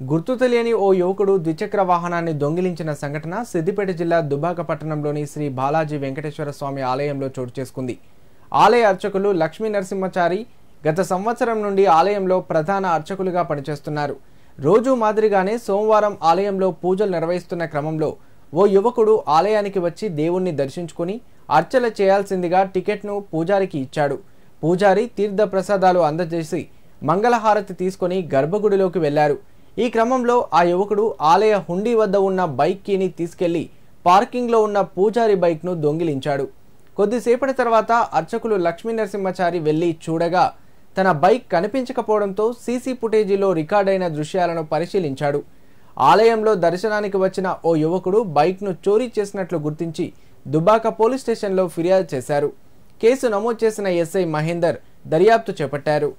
గుర్తు తెలియని ఓ యువకుడు ద్విచక్ర వాహనాన్ని దొంగిలించిన సంఘటన సిద్దిపేట జిల్లా దుబాక పట్టణంలోని శ్రీ బాలాజీ వెంకటేశ్వర స్వామి ఆలయంలో చోటు చేసుకుంది. ఆలయ అర్చకులు లక్ష్మీ నరసింహచారి గత సంవత్సరం నుండి ఆలయంలో ప్రధాన అర్చకులుగా పనిచేస్తున్నారు. రోజు మాదిరిగానే సోమవారం ఆలయంలో పూజలు నిర్వహిస్తున్న క్రమంలో ఓ యువకుడు ఆలయానికి వచ్చి దేవుణ్ణి దర్శించుకుని అర్చన చేయాల్సిందిగా టికెట్ను పూజారికి ఇచ్చాడు. పూజారి తీర్థ ప్రసాదాలు అందజేసి మంగళహారతి తీసుకొని గర్భగుడిలోకి వెళ్ళారు ఈ క్రమంలో ఆ యువకుడు ఆలయ హుండీ వద్ద ఉన్న బైక్ కీని తీసుకెళ్ళి పార్కింగ్లో ఉన్న పూజారి బైక్ను దొంగిలించాడు. కొద్దిసేపటి తర్వాత అర్చకులు లక్ష్మీ నరసింహచారి వెళ్ళి చూడగా తన బైక్ కనిపించకపోవడంతో సీసీ ఫుటేజీలో రికార్డైన దృశ్యాలను పరిశీలించాడు. ఆలయంలో దర్శనానికి వచ్చిన ఓ యువకుడు బైక్ను చోరీ చేసినట్లు గుర్తించి దుబాక పోలీస్ స్టేషన్లో ఫిర్యాదు చేశారు. కేసు నమోదు చేసిన ఎస్ఐ మహేందర్ దర్యాప్తు చేపట్టారు.